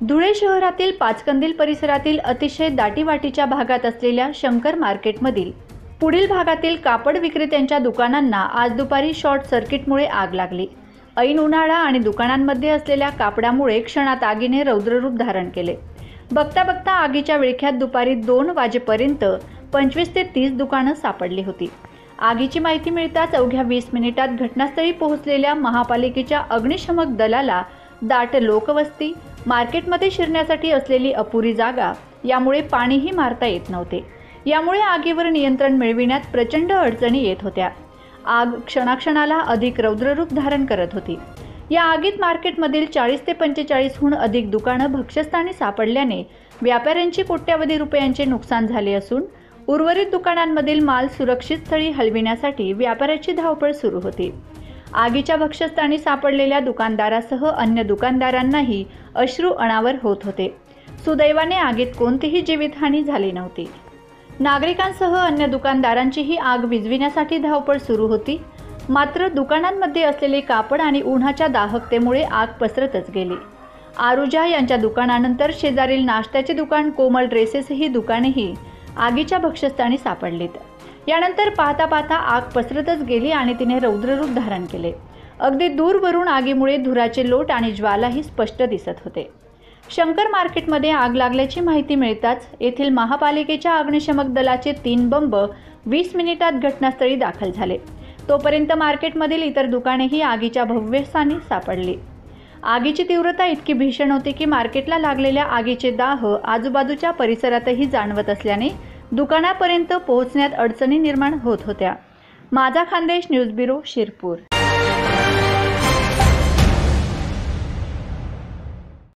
धुळे शहरातील पाचकंदील परिसरातील अतिशय दाटीवाटीच्या भागात असलेल्या शंकर मार्केटमधील पुढील भागातील कापड विक्रेत्यांच्या दुकानांना आज दुपारी शॉर्ट सर्किटमुळे आग लागली. ऐन उन्हाळा आणि दुकानांमध्ये असलेल्या कापडामुळे क्षणात आगीने रौद्ररूप धारण केले. बघता बघता आगीच्या विळख्यात दुपारी दोन वाजेपर्यंत पंचवीस ते तीस दुकानं सापडली होती. आगीची माहिती मिळताच अवघ्या वीस मिनिटात घटनास्थळी पोहोचलेल्या महापालिकेच्या अग्निशमक दलाला दाट लोकवस्ती मार्केटमध्ये शिरण्यासाठी असलेली अपुरी जागा यामुळे पाणीही मारता येत नव्हते. यामुळे आगीवर नियंत्रण मिळविण्यात प्रचंड अडचणी येत होत्या. आग क्षणाक्षणाला अधिक रौद्ररूप धारण करत होती. या आगीत मार्केटमधील चाळीस ते पंचेचाळीसहून अधिक दुकानं भक्ष्यस्थानी सापडल्याने व्यापाऱ्यांची कोट्यवधी रुपयांचे नुकसान झाले असून उर्वरित दुकानांमधील माल सुरक्षित स्थळी हलविण्यासाठी व्यापाऱ्याची धावपळ सुरू होती. आगीच्या भक्ष्यस्थानी सापडलेल्या दुकानदारासह अन्य दुकानदारांनाही अश्रू अनावर होत होते. सुदैवाने आगीत कोणतीही जीवितहानी झाली नव्हती. नागरिकांसह अन्य दुकानदारांचीही आग विझविण्यासाठी धावपळ सुरू होती. मात्र दुकानांमध्ये असलेले कापड आणि उन्हाच्या दाहकतेमुळे आग पसरतच गेली. आरुजा यांच्या दुकानानंतर शेजारील नाश्त्याचे दुकान कोमल ड्रेसेस ही दुकानेही आगीच्या भक्षस्थानी सापडलीत. यानंतर पाहता पाहता आग पसरतच गेली आणि तिने रौद्ररूप धारण केले. अगदी दूरवरून आगीमुळे धुराचे लोट आणि ज्वालाही स्पष्ट दिसत होते. शंकर मार्केटमध्ये आग लागल्याची माहिती मिळताच येथील महापालिकेच्या अग्निशमक दलाचे तीन बंब वीस मिनिटात घटनास्थळी दाखल झाले. तोपर्यंत मार्केटमधील इतर दुकानेही आगीच्या भव्यस्थानी सापडली. आगीची तीव्रता इतकी भीषण होती की मार्केटला लागलेल्या आगीचे दाह आजूबाजूच्या परिसरातही जाणवत असल्याने दुकानापर्यंत पोहोचण्यात अडचणी निर्माण होत होत्या. माझा खानदेश न्यूज ब्युरो शिरपूर.